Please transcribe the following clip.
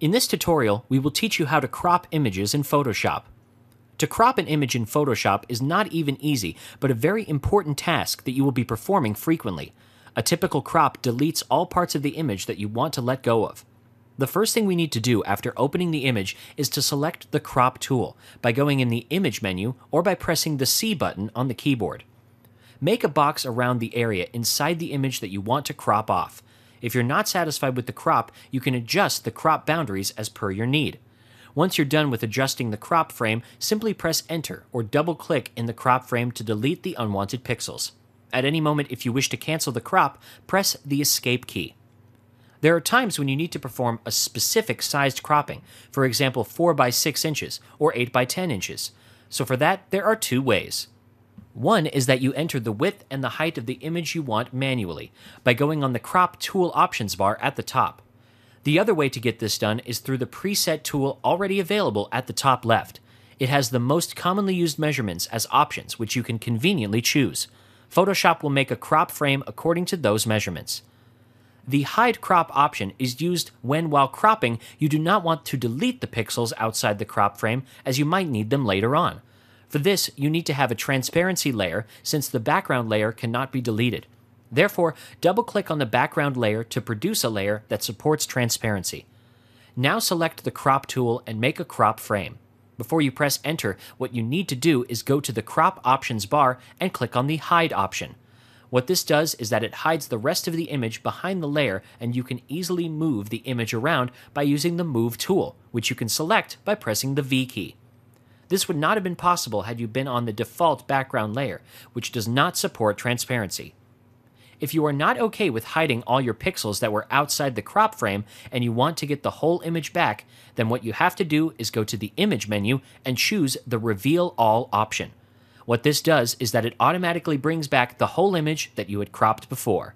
In this tutorial, we will teach you how to crop images in Photoshop. To crop an image in Photoshop is not even easy, but a very important task that you will be performing frequently. A typical crop deletes all parts of the image that you want to let go of. The first thing we need to do after opening the image is to select the Crop tool by going in the Image menu or by pressing the C button on the keyboard. Make a box around the area inside the image that you want to crop off. If you're not satisfied with the crop, you can adjust the crop boundaries as per your need. Once you're done with adjusting the crop frame, simply press Enter or double click in the crop frame to delete the unwanted pixels. At any moment, if you wish to cancel the crop, press the Escape key. There are times when you need to perform a specific sized cropping, for example 4 by 6 inches or 8 by 10 inches. So for that, there are two ways. One is that you enter the width and the height of the image you want manually by going on the Crop Tool options bar at the top. The other way to get this done is through the preset tool already available at the top left. It has the most commonly used measurements as options, which you can conveniently choose. Photoshop will make a crop frame according to those measurements. The hide crop option is used when, while cropping, you do not want to delete the pixels outside the crop frame as you might need them later on. For this, you need to have a transparency layer since the background layer cannot be deleted. Therefore, double click on the background layer to produce a layer that supports transparency. Now select the crop tool and make a crop frame. Before you press enter, what you need to do is go to the crop options bar and click on the hide option. What this does is that it hides the rest of the image behind the layer and you can easily move the image around by using the Move tool, which you can select by pressing the V key. This would not have been possible had you been on the default background layer, which does not support transparency. If you are not okay with hiding all your pixels that were outside the crop frame and you want to get the whole image back, then what you have to do is go to the Image menu and choose the Reveal All option. What this does is that it automatically brings back the whole image that you had cropped before.